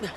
呀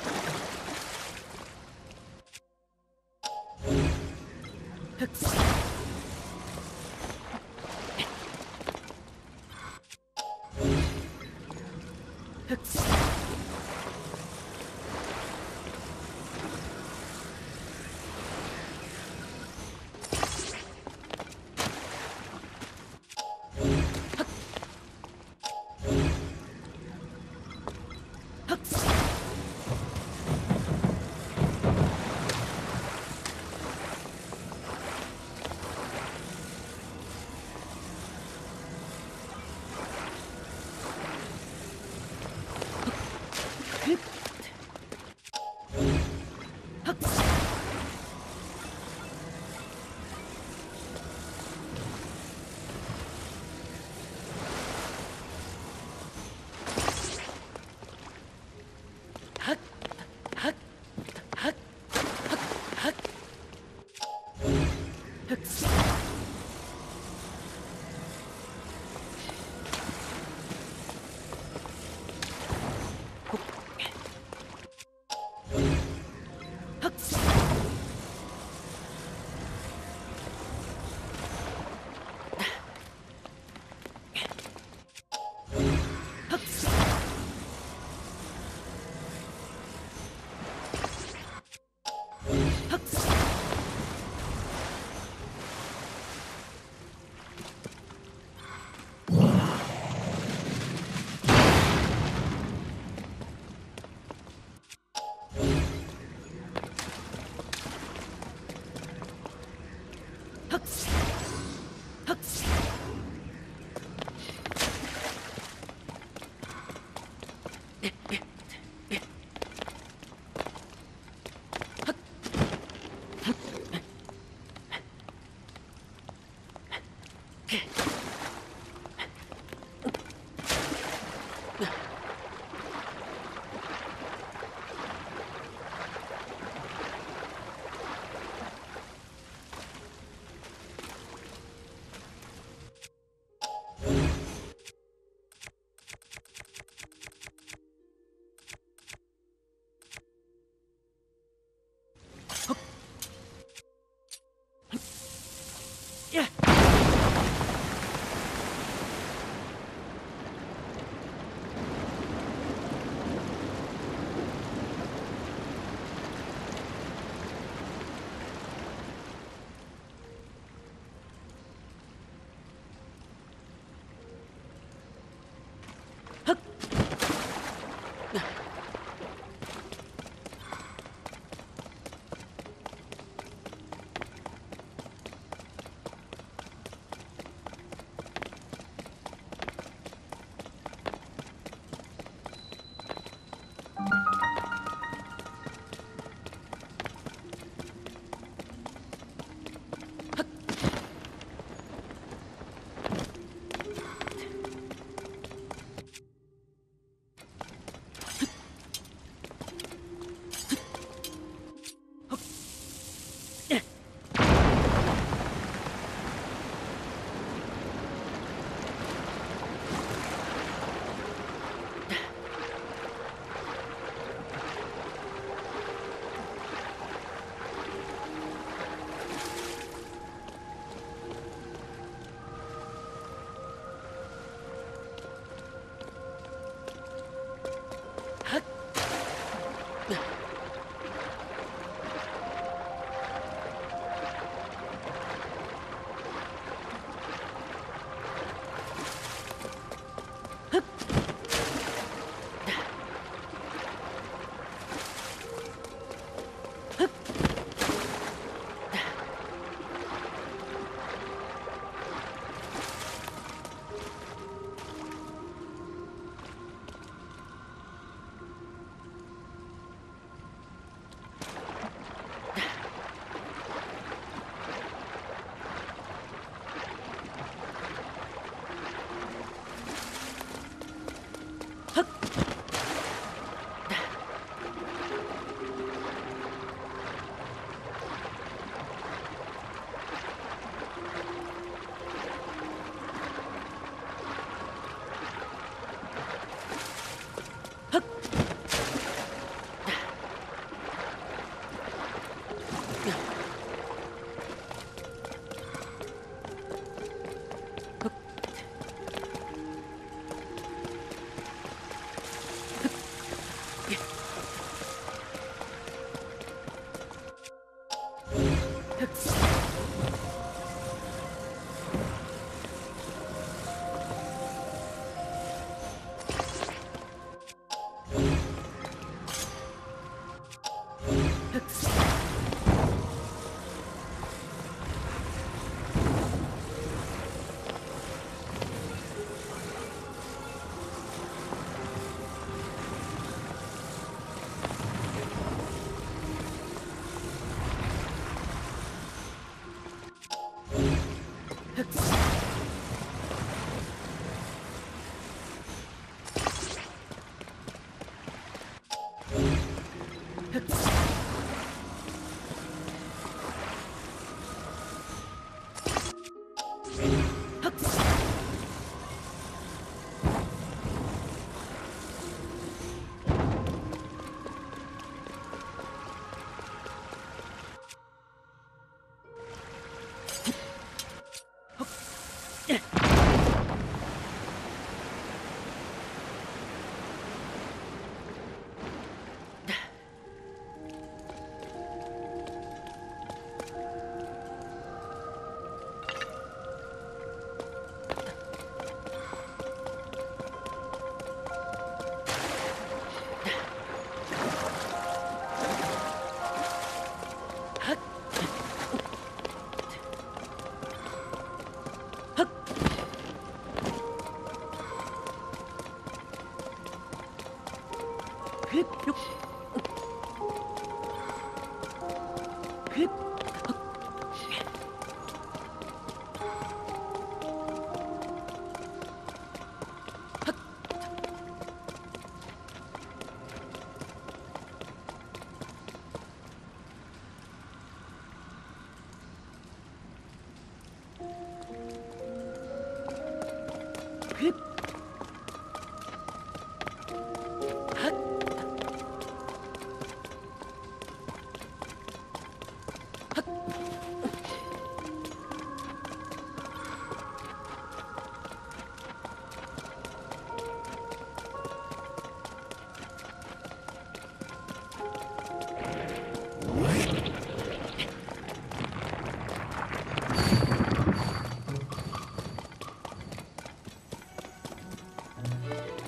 When the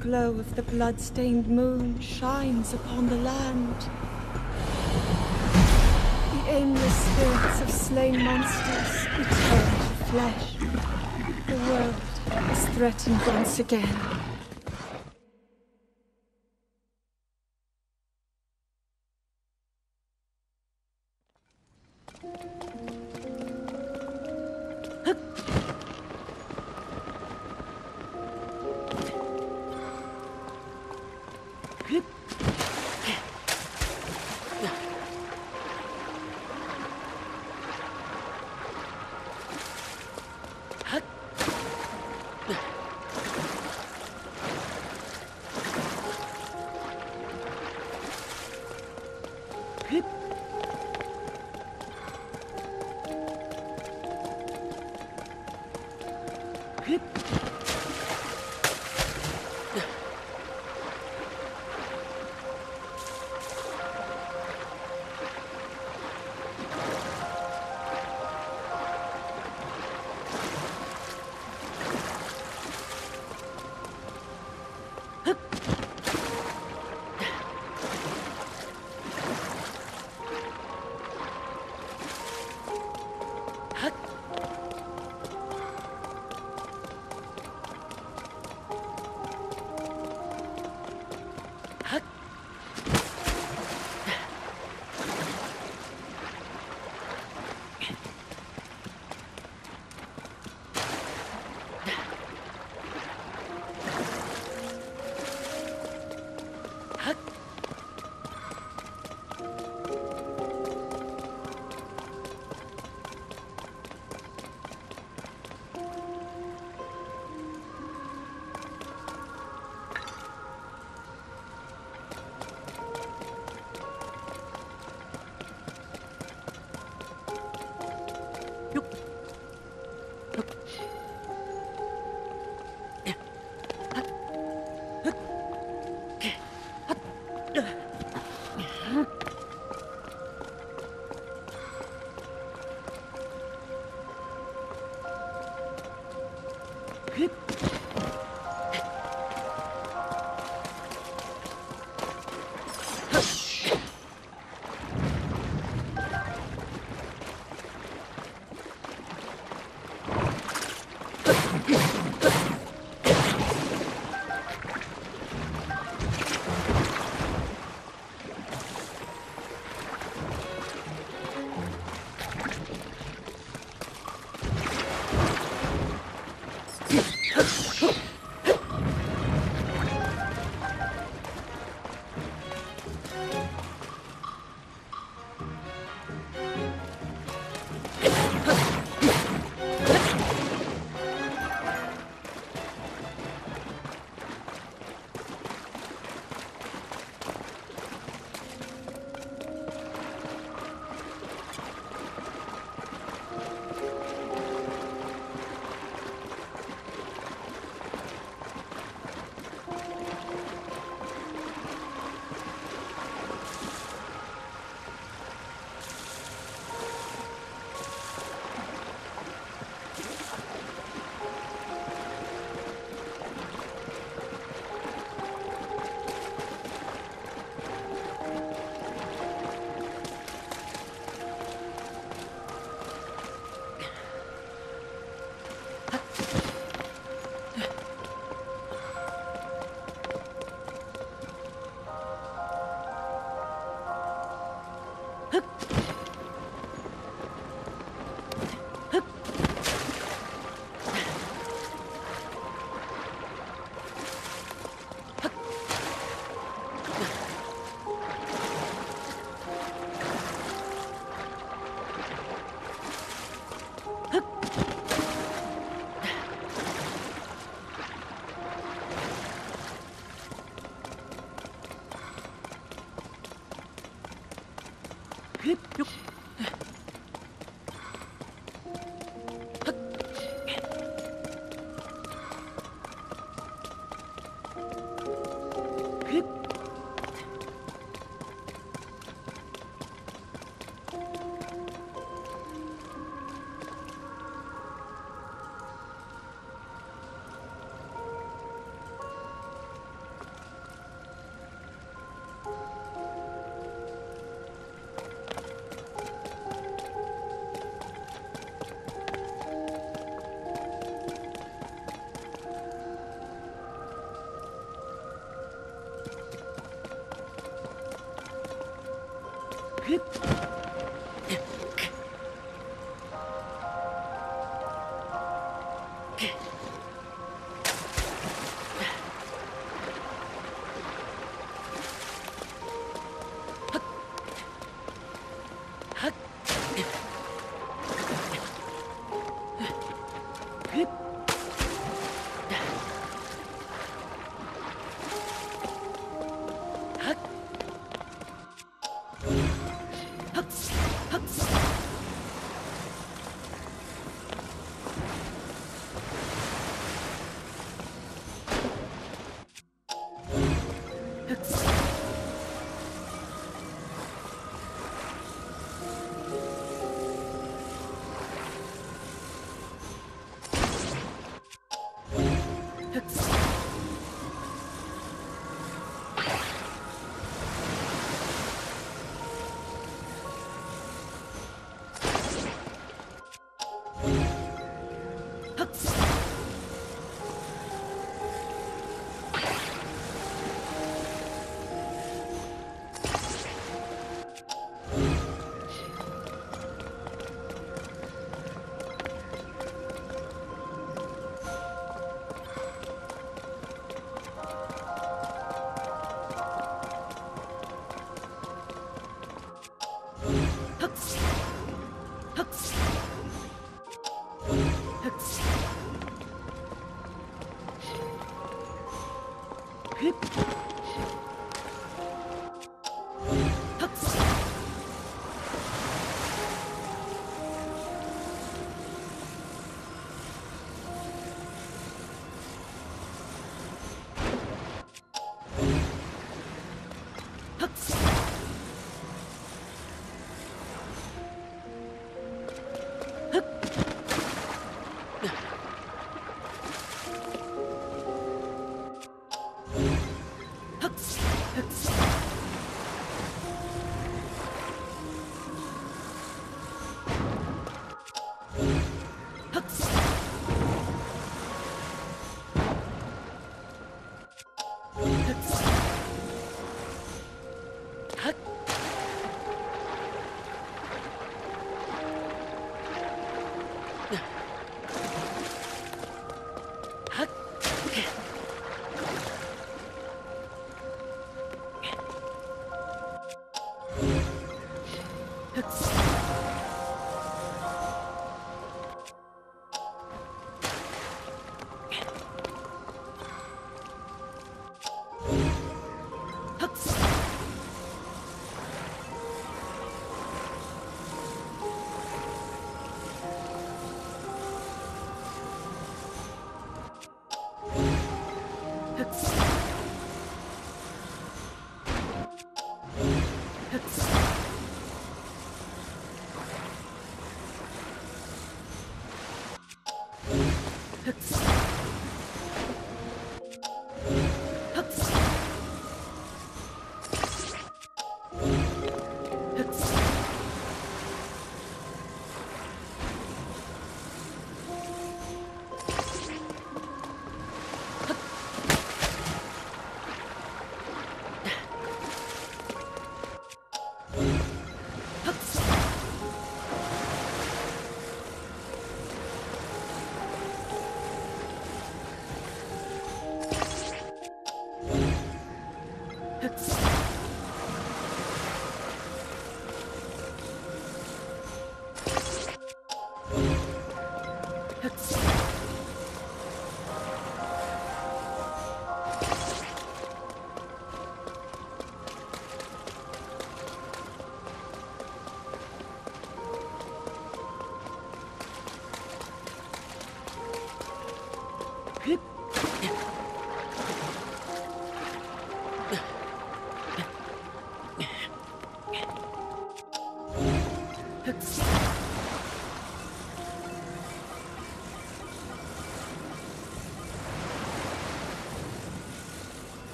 glow of the blood-stained moon shines upon the land, the aimless spirits of slain monsters return to flesh. The world is threatened once again.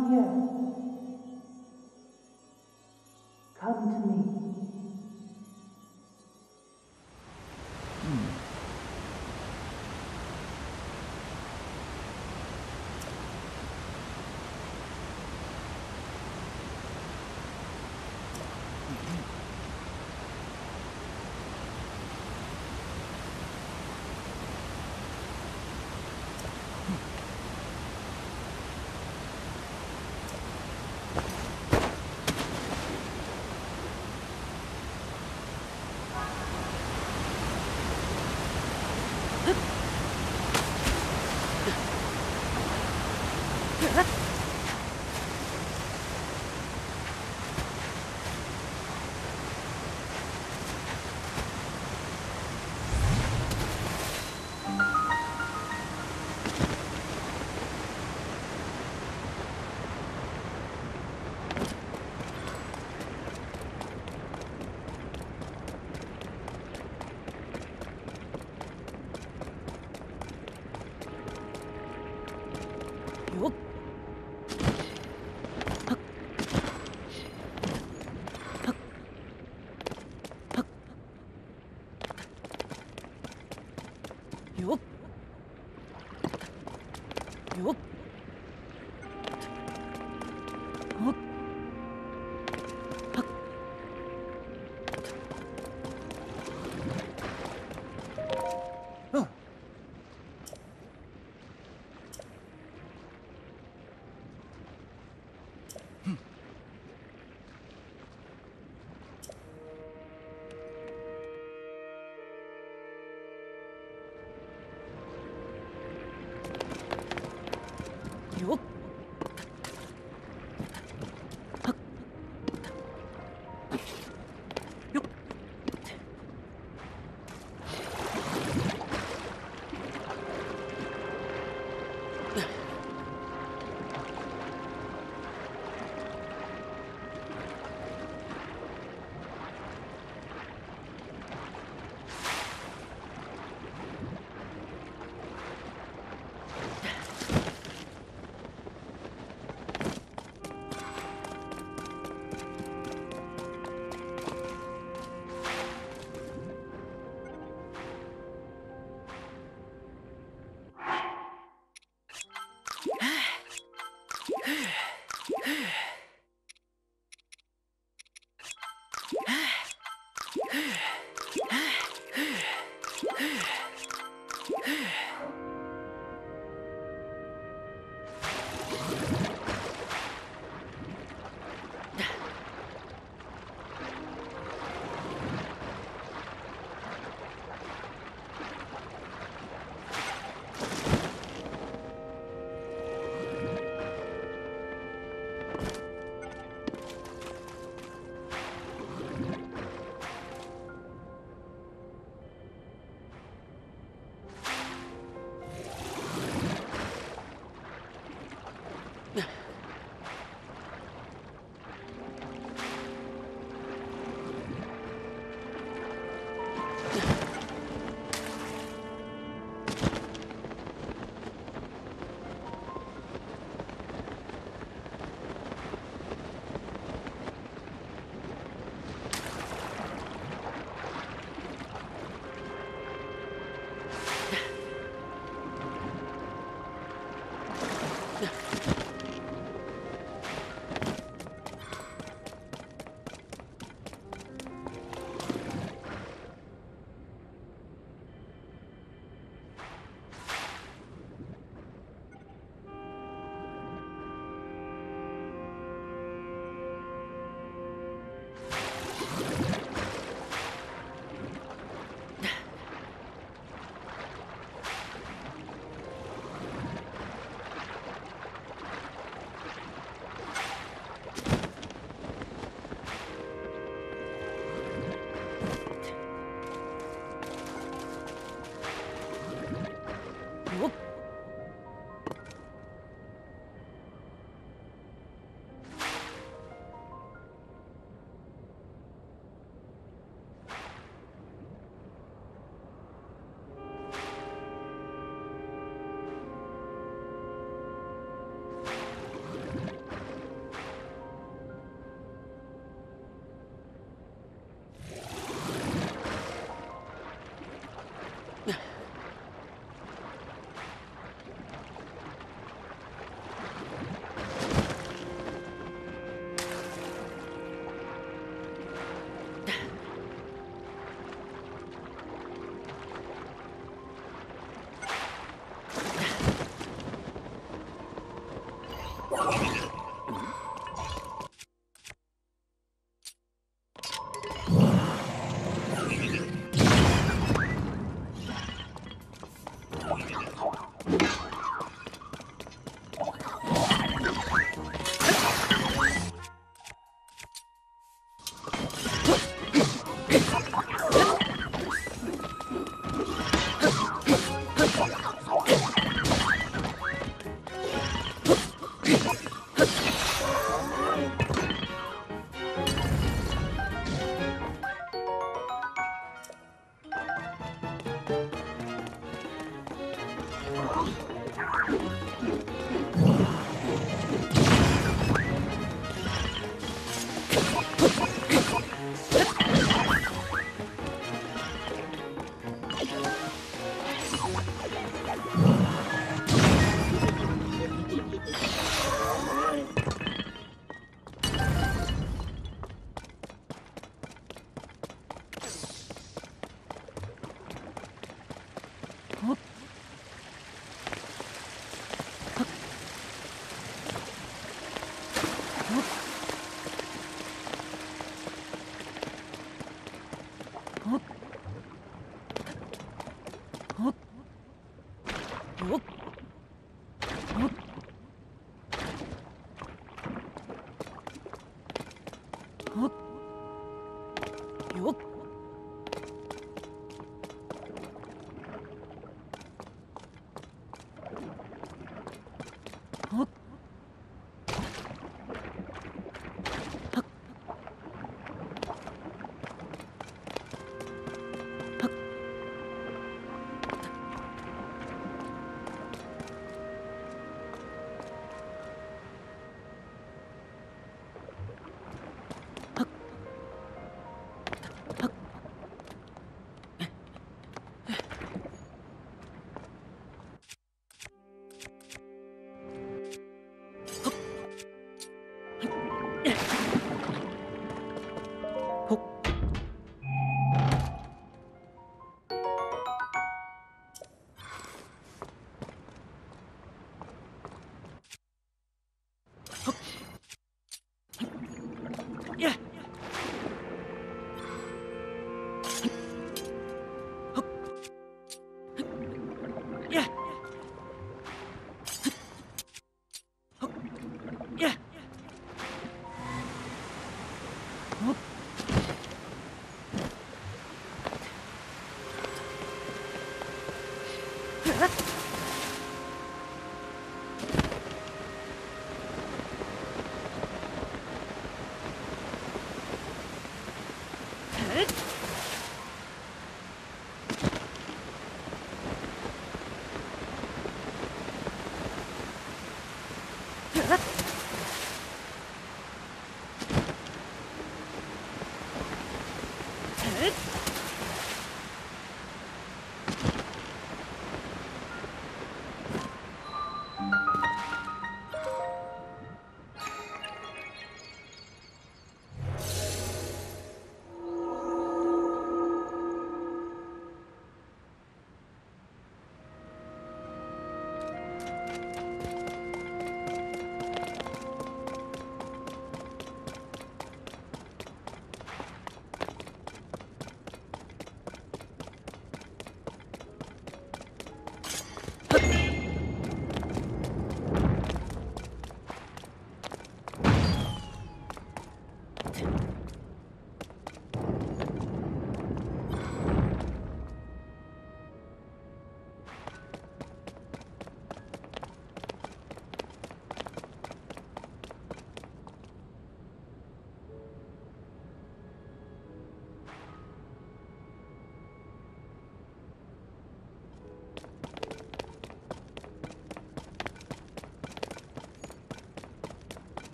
Come here. Come to me.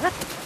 あっ。